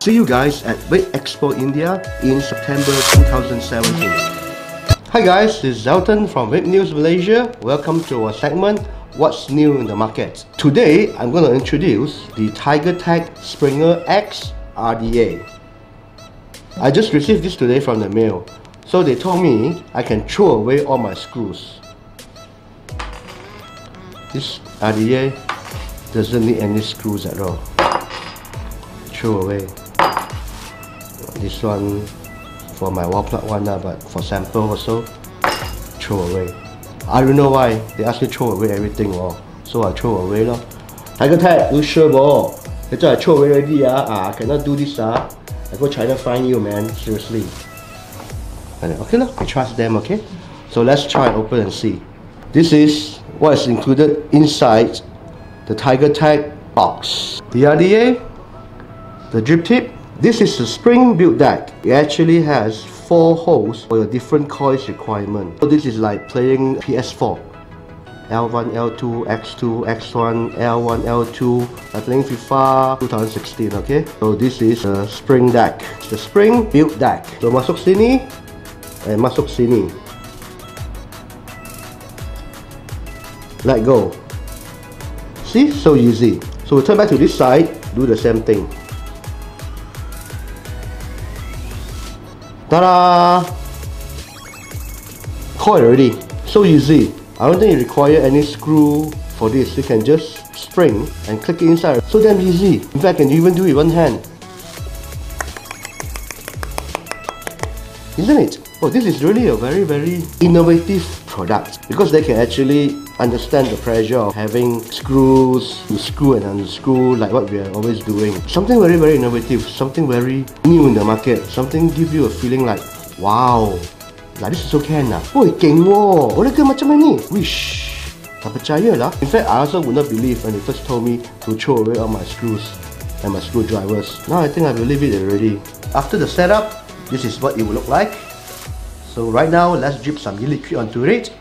See you guys at Vape Expo India in September 2017. Hi guys, this is Elton from Vape News Malaysia. Welcome to our segment What's New in the Market. Today, I'm going to introduce the TigerTek Springer X RDA. I just received this today from the mail. So they told me I can throw away all my screws. This RDA doesn't need any screws at all. Throw away. This one for my wall plug one, uh, but for sample also, throw away. I don't know why they ask me throw away everything, oh. so I throw away. Lor. TigerTek, you sure, bo? Later I throw away already, uh, ah, I cannot do this. Uh. I go China find you, man, seriously. And okay, look, I trust them, okay? So let's try and open and see. This is what is included inside the TigerTek box. The RDA, the drip tip. This is a spring built deck. It actually has four holes for your different coils requirement. So this is like playing PS4. L1, L2, X2, X1, L1, L2, I'm playing FIFA 2016, okay? So this is a spring deck. It's The spring built deck. So masuk sini, and masuk sini. Let go. See, so easy. So we turn back to this side, do the same thing. Ta-da! Coil already. So easy. I don't think you require any screw for this. You can just spring and click it inside. So damn easy. In fact, you can even do it one hand. Isn't it? Oh, this is really a very, very innovative product because they can actually understand the pressure of having screws, to screw and unscrew like what we are always doing. Something very, very innovative, something very new in the market, something give you a feeling like, wow, like this also can ah. Oi, geng wo. Boleh macam ni? Wish. Tak percaya lah. In fact, I also would not believe when they first told me to throw away all my screws and my screwdrivers. Now I think I believe it already. After the setup, this is what it will look like. So right now, let's drip some liquid onto it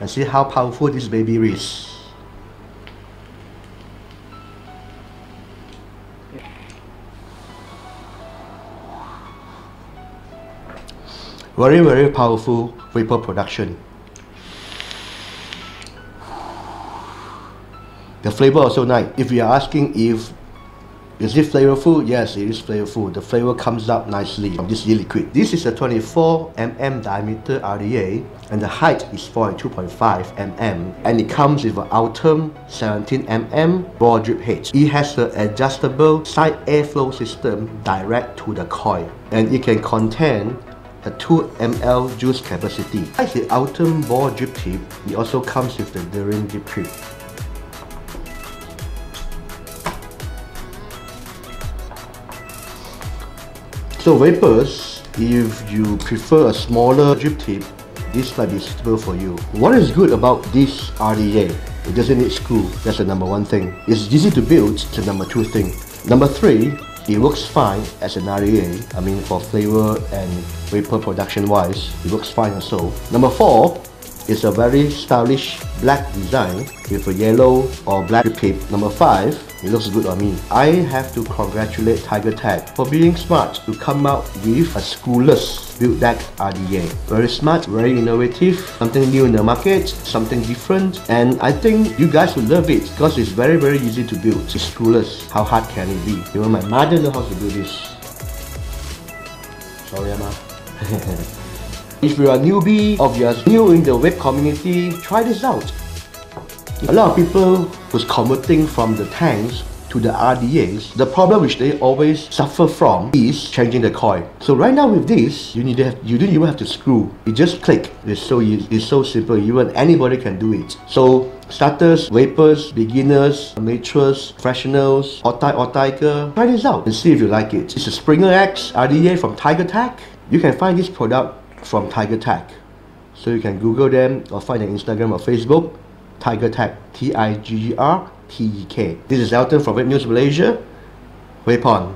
and see how powerful this baby is. very very powerful vapor production. The flavor also nice. If you are asking if is it flavorful? Yes, it is flavorful. The flavor comes out nicely from this liquid. This is a 24 mm diameter RDA and the height is 42.5 mm and it comes with an Ultem 17 mm ball drip head. It has an adjustable side airflow system direct to the coil and it can contain a 2 ml juice capacity. Besides the Ultem ball drip tip, it also comes with the Delrin drip tip. So vapers, if you prefer a smaller drip tip, this might be suitable for you. What is good about this RDA? It doesn't need screw, that's the number one thing. It's easy to build, it's the number two thing. Number three, it works fine as an RDA, I mean for flavor and vapor production wise, it works fine also. Number four, it's a very stylish black design with a yellow or black tip. Number 5, it looks good on me. I have to congratulate TigerTek for being smart to come out with a screwless build deck RDA. Very smart, very innovative, something new in the market, something different, and I think you guys will love it because it's very very easy to build. It's screwless. How hard can it be? Even my mother knows how to do this. Sorry, Emma. If you are a newbie or you are new in the vape community, try this out. A lot of people who's converting from the tanks to the RDAs, the problem which they always suffer from is changing the coil. So right now with this, you need to have, you don't even have to screw. You just click. It's so easy, it's so simple. Even anybody can do it. So starters, vapers, beginners, amateurs, professionals, otai otai try this out and see if you like it. It's a Springer X RDA from TigerTek. You can find this product from TigerTek. So you can Google them or find their Instagram or Facebook, TigerTek, T-I-G-G-R-T-E-K. This is Elton from Vape News Malaysia. Vape on.